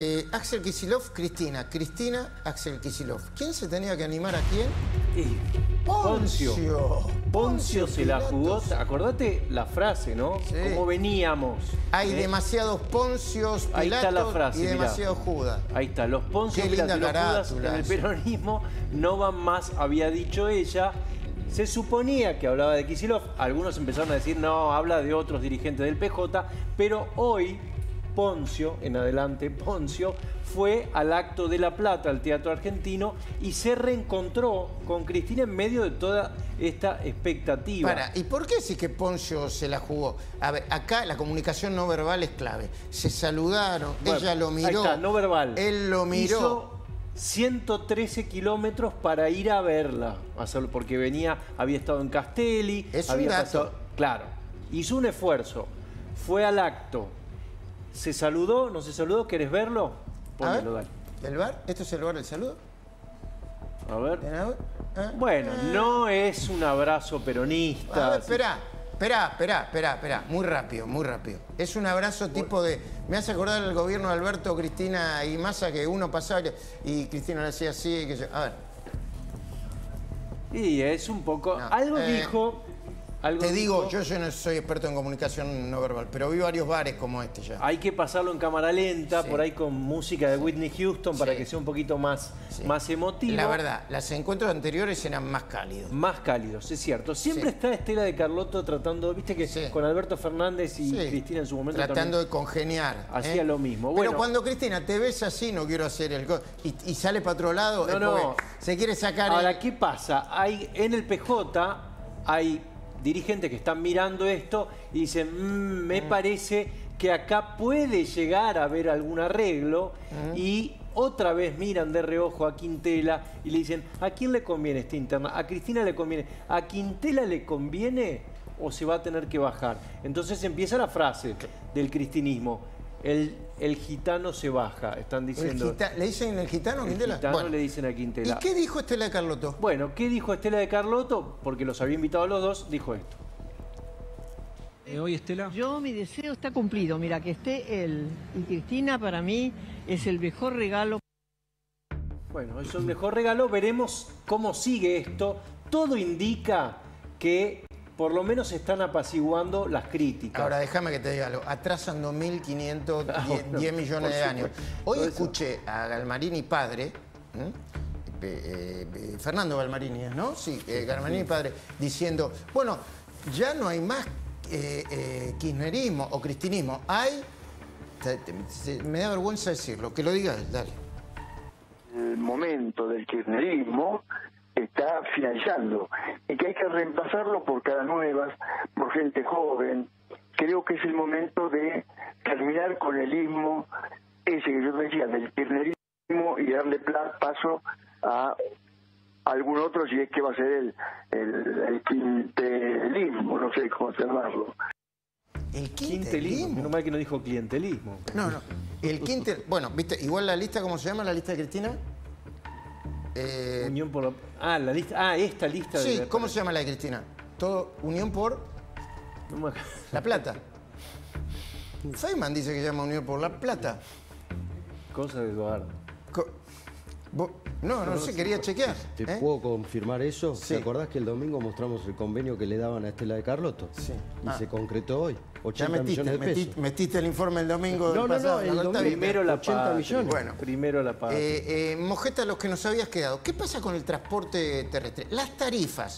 Eh, Axel Kisilov, Cristina. Cristina, Axel Kisilov. ¿Quién se tenía que animar a quién? Poncio. Poncio se la jugó. Acordate la frase, ¿no? Sí. Cómo veníamos. Hay ¿eh? demasiados Poncios, Pilatos Ahí está la frase, y mirá. demasiado Judas. Ahí está, los Poncio Qué Pilatos linda los Judas en el peronismo no van más, había dicho ella. Se suponía que hablaba de Kisilov, algunos empezaron a decir, no, habla de otros dirigentes del PJ, pero hoy Poncio, en adelante Poncio, fue al acto de La Plata, al Teatro Argentino, y se reencontró con Cristina en medio de toda esta expectativa. Para, ¿y por qué sí que Poncio se la jugó? A ver, acá la comunicación no verbal es clave. Se saludaron, Bueno, ella lo ahí miró. está, no verbal. Él lo miró. Hizo 113 kilómetros para ir a verla, porque venía, había estado en Castelli, Es un había dato. pasado- claro, hizo un esfuerzo, fue al acto, se saludó, no se saludó, ¿querés verlo? A ver, Ponelo, dale. ¿El bar? ¿Esto es el bar del saludo? A ver. ¿Eh? Bueno, no es un abrazo peronista. A ver, esperá, esperá, esperá, esperá, esperá. Muy rápido, muy rápido. Es un abrazo tipo de... Me hace acordar el gobierno de Alberto, Cristina y Massa, que uno pasaba y- y Cristina le hacía así. Que yo- A ver, Y es un poco. No, algo eh, dijo. Algo te digo, yo, yo no soy experto en comunicación no verbal, pero vi varios bares como este ya. Hay que pasarlo en cámara lenta, Sí. por ahí con música de Whitney Houston para Sí. que sea un poquito más, Sí. más emotivo. La verdad, los encuentros anteriores eran más cálidos. Más cálidos, es cierto. Siempre está Estela de Carlotto tratando, viste que con Alberto Fernández y. Cristina en su momento Tratando también. de congeniar. Hacía ¿eh? lo mismo. Pero Bueno. cuando Cristina te ves así, no quiero hacer el... Y, y sale para otro lado, No, no. se quiere sacar... Ahora, el- ¿qué pasa? Hay, en el PJ hay dirigentes que están mirando esto y dicen, "Mm, me parece que acá puede llegar a haber algún arreglo y otra vez miran de reojo a Quintela y le dicen, ¿a quién le conviene esta interna? ¿A Cristina le conviene? ¿A Quintela le conviene o se va a tener que bajar? Entonces empieza la frase del cristinismo. El, el gitano se baja, están el diciendo. gita- ¿Le dicen el gitano, El Quintela? gitano Bueno. le dicen a ¿Y Quintela. qué dijo Estela de Carlotto? Bueno, ¿qué dijo Estela de Carlotto? Porque los había invitado a los dos, dijo esto. Eh, hoy, Estela. Yo, mi deseo está cumplido. Mira, que esté él y Cristina para mí es el mejor regalo. Bueno, es un mejor regalo, veremos cómo sigue esto. Todo indica que por lo menos están apaciguando las críticas. Ahora, déjame que te diga algo. Atrasan 2.510 Ah, bueno, 10 millones de años. Hoy escuché a Galmarini padre, ¿eh? Eh, eh, Fernando Galmarini, es, ¿no? Sí, eh, Galmarini padre, diciendo, bueno, ya no hay más eh, eh, kirchnerismo o cristinismo, hay... me da vergüenza decirlo, que lo diga él, dale. el momento del kirchnerismo está finalizando y que hay que reemplazarlo por caras nuevas, por gente joven. Creo que es el momento de terminar con el ismo, ese que yo decía, del kirchnerismo y darle paso a algún otro, si es que va a ser el, el, el quintelismo, no sé cómo llamarlo. El quintelismo. Menos mal que no dijo clientelismo. No, no. El quintel. Bueno, viste, igual la lista, ¿cómo se llama la lista de Cristina? Eh, Unión por la- Ah, la lista. Ah, esta lista sí, de. ¿cómo se llama la de Cristina? Todo Unión por No me- La Plata. Feynman dice que llama Unión por La Plata. Cosa de Eduardo. Co- vos- No, no sé, quería chequear. ¿Te ¿eh? puedo confirmar eso? Sí. ¿Te acordás que el domingo mostramos el convenio que le daban a Estela de Carlotto? Sí. Y Ah. se concretó hoy. Ya 80 metiste, millones de metiste, pesos. metiste el informe el domingo del No, no, no, pasado. el está domingo. bien. Primero la 80 patria. millones. Bueno. Primero la patria. Eh, eh, Mojeta, los que nos habías quedado, ¿qué pasa con el transporte terrestre? Las tarifas